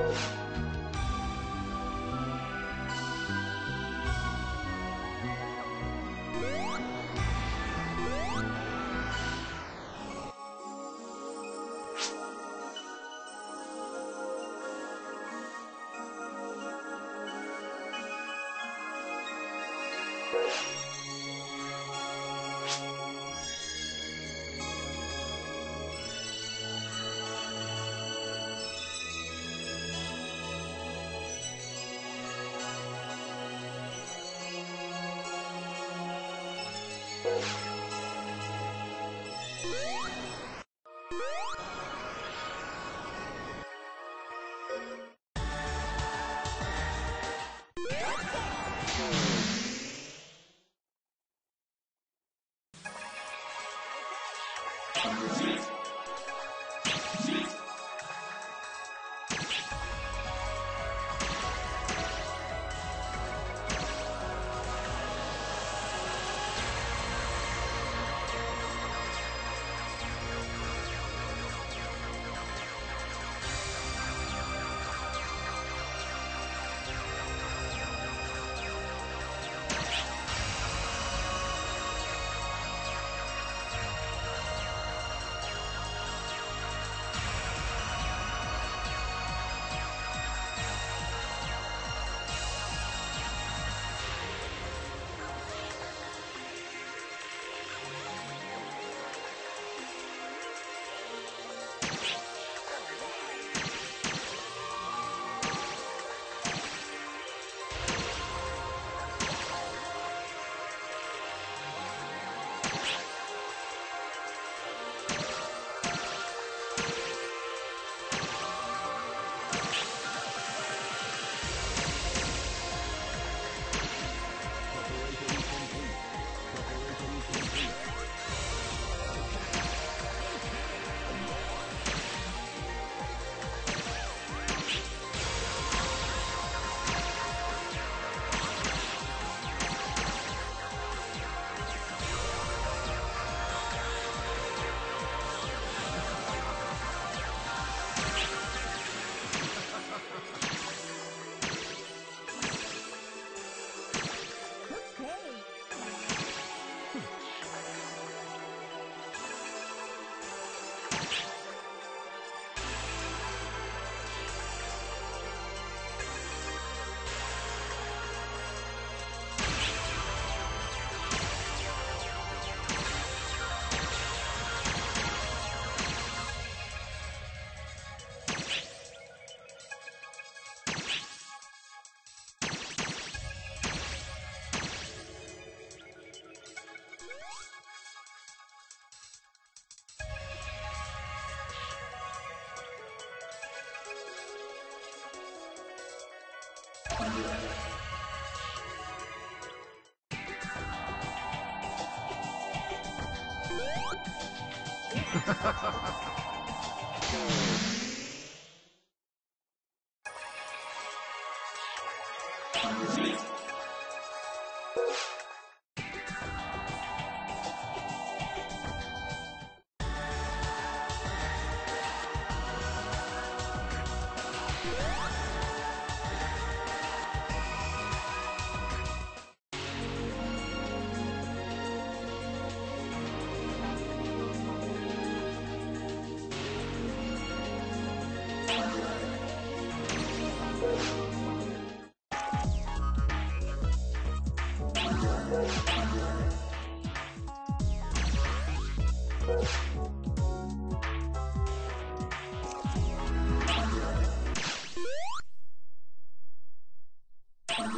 you Yeah. Thank you.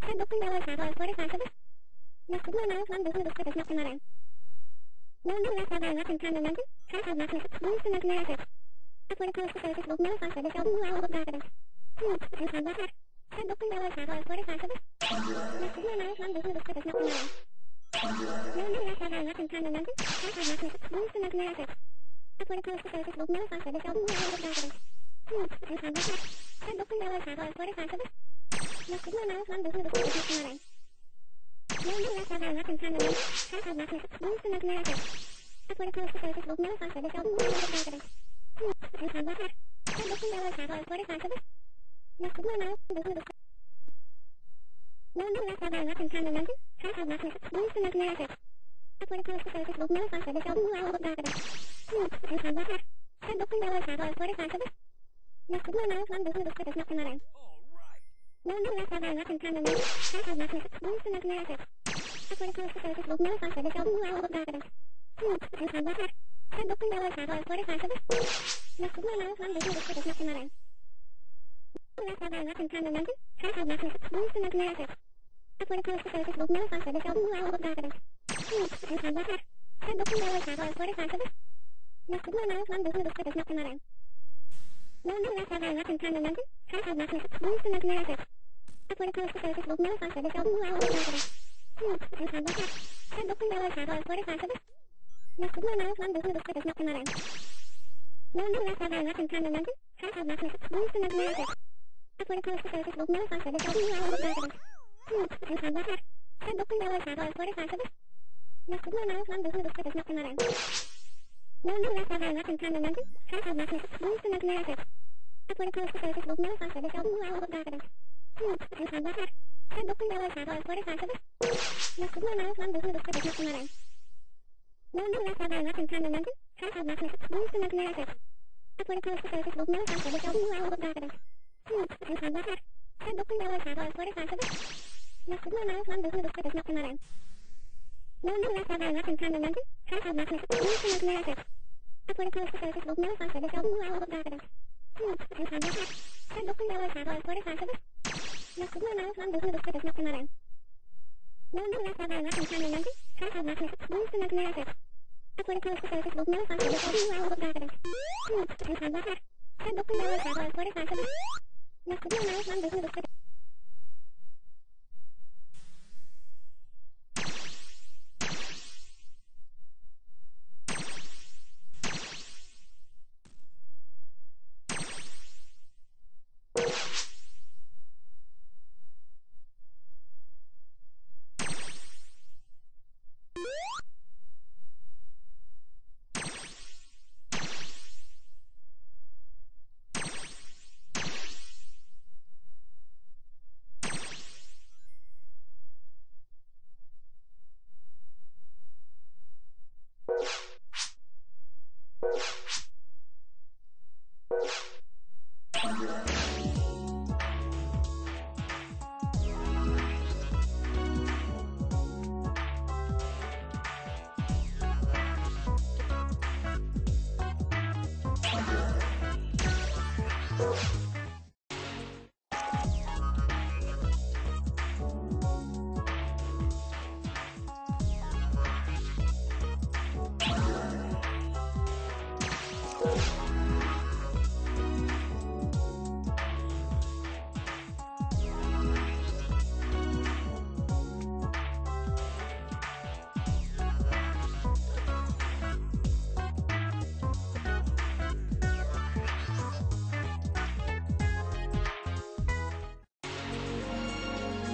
traveler 45 of it. Naked no nose one business to the second letter. No no less ever nothing time remember. Has had nothing. Moves to nothing effort. Upward close to surface with no faster than double new of gravity. Smooth and time letter. Sendokun yellow traveler 45 of it. Naked no nose one business to the second letter. No no less ever nothing time remember. Has had nothing. Moves to nothing effort. Upward close to surface with no faster than double new of gravity. Smooth and time letter. Sendokun yellow traveler 45 of it. Naked no nose one business to the second letter. No, no, less ever nothing time remember. Has had nothing. Moves to nothing effort. Upward close to surface with no faster than double new of gravity. Smooth and time letter. Sendokun yellow traveler 45 of it. Naked no nose one business to the second letter. No, no, less ever nothing time remember. Has had nothing. Moves to nothing effort. Upward close to surface with no faster than double new of gravity. Smooth and time letter. Sendokun yellow traveler 45 of it. Naked no nose one business to no, no, less ever nothing time remember. Has had nothing. Moves to nothing effort. Upward close to surface with no faster than double new of gravity. Smooth and time letter. Sendokun yellow traveler 45 of it. Naked no nose one business to the second letter. No, less ever nothing time remember. Has had nothing. Moves to nothing effort. Upward close to surface with no faster than double new of gravity. Smooth and time letter. Sendokun yellow traveler 45 of one business to the to to surface with no faster than of time letter. Sendokun yellow traveler 45 of one business to the letter. No, no, less ever nothing time remember. Has had nothing. Moves to nothing effort. Upward close to surface with no faster than double new of gravity. Smooth and time letter. Sendokun yellow traveler 45 of one business to the to to surface with no faster than of time letter. Sendokun yellow traveler 45 of nose business to the second letter. No, no, less ever nothing time remember. Has had nothing. Moves to nothing effort. Upward close to surface with no faster than double new of gravity. Smooth and time letter. Sendokun yellow traveler 45 of it. Naked no nose one business to the second letter. No, no, less ever nothing time remember. Has had nothing. Moves to nothing effort. Upward close to surface with no faster than double new of gravity. Smooth and time letter. Sendokun yellow traveler 45 of it. Naked no nose to the second letter. No, no, less ever nothing time remember. Has had nothing. Moves to nothing effort. Upward close to surface with no faster than double new of gravity. Smooth and time letter. Sendokun yellow traveler 45 of it.